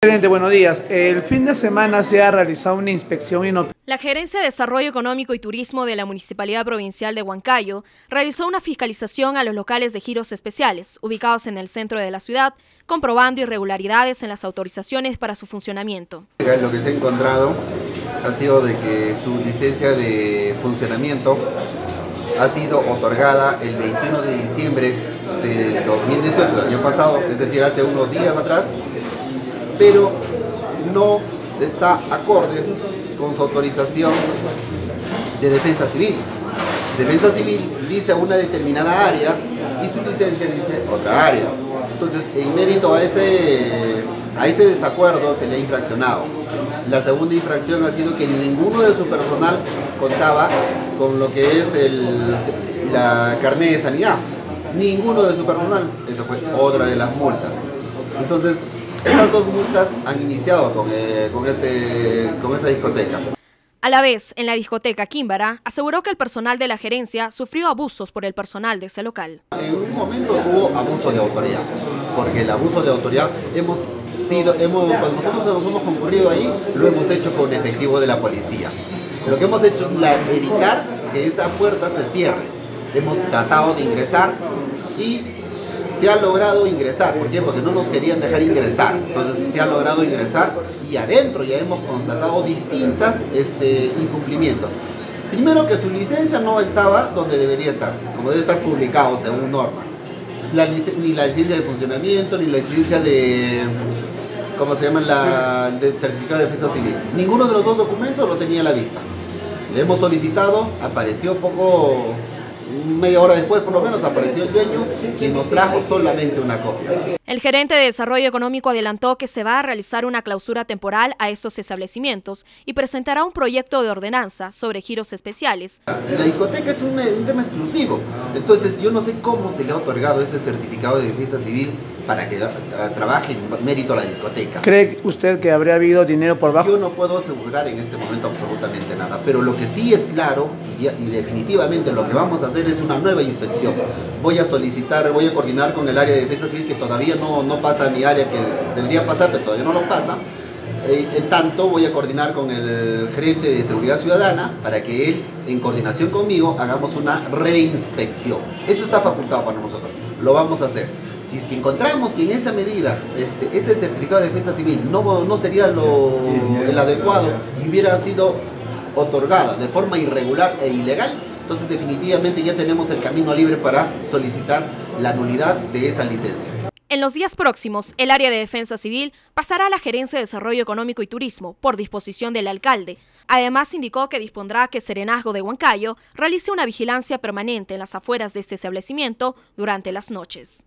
Gerente, buenos días. El fin de semana se ha realizado una inspección y La Gerencia de Desarrollo Económico y Turismo de la Municipalidad Provincial de Huancayo realizó una fiscalización a los locales de giros especiales, ubicados en el centro de la ciudad, comprobando irregularidades en las autorizaciones para su funcionamiento. Lo que se ha encontrado ha sido de que su licencia de funcionamiento ha sido otorgada el 21 de diciembre del 2018, del año pasado, es decir, hace unos días atrás, pero no está acorde con su autorización de defensa civil. Defensa civil dice una determinada área y su licencia dice otra área. Entonces, en mérito a ese, a ese desacuerdo se le ha infraccionado. La segunda infracción ha sido que ninguno de su personal contaba con lo que es la carnet de sanidad. Ninguno de su personal. Esa fue otra de las multas. Entonces, esas dos multas han iniciado con, eh, con, ese, con esa discoteca. A la vez, en la discoteca Químbara, aseguró que el personal de la gerencia sufrió abusos por el personal de ese local. En un momento hubo abuso de autoridad, porque el abuso de autoridad hemos sido, hemos, cuando nosotros hemos concurrido ahí, lo hemos hecho con efectivo de la policía. Lo que hemos hecho es la, evitar que esa puerta se cierre. Hemos tratado de ingresar y se ha logrado ingresar. ¿Por qué? Porque no nos querían dejar ingresar. Entonces se ha logrado ingresar y adentro ya hemos constatado distintas este, incumplimientos. Primero que su licencia no estaba donde debería estar, como debe estar publicado según norma. ni la licencia de funcionamiento, ni la licencia de, ¿cómo se llama? La, certificado de defensa civil. Ninguno de los dos documentos lo tenía a la vista. Le hemos solicitado, apareció poco media hora después por lo menos apareció el dueño y nos trajo solamente una copia. El gerente de Desarrollo Económico adelantó que se va a realizar una clausura temporal a estos establecimientos y presentará un proyecto de ordenanza sobre giros especiales. La discoteca es un, tema exclusivo, entonces yo no sé cómo se le ha otorgado ese certificado de defensa civil para que trabaje en mérito a la discoteca. ¿Cree usted que habría habido dinero por bajo? Yo no puedo asegurar en este momento absolutamente nada, pero lo que sí es claro y, y definitivamente lo que vamos a hacer es una nueva inspección. Voy a solicitar, voy a coordinar con el área de defensa civil que todavía no, no pasa mi área que debería pasar, pero todavía no lo pasa. Eh, en tanto, voy a coordinar con el gerente de Seguridad Ciudadana para que él, en coordinación conmigo, hagamos una reinspección. Eso está facultado para nosotros. Lo vamos a hacer. Si es que encontramos que en esa medida este, ese certificado de defensa civil no, no sería lo, el adecuado y hubiera sido otorgada de forma irregular e ilegal, entonces definitivamente ya tenemos el camino libre para solicitar la nulidad de esa licencia. En los días próximos, el área de defensa civil pasará a la Gerencia de Desarrollo Económico y Turismo por disposición del alcalde. Además, indicó que dispondrá que Serenazgo de Huancayo realice una vigilancia permanente en las afueras de este establecimiento durante las noches.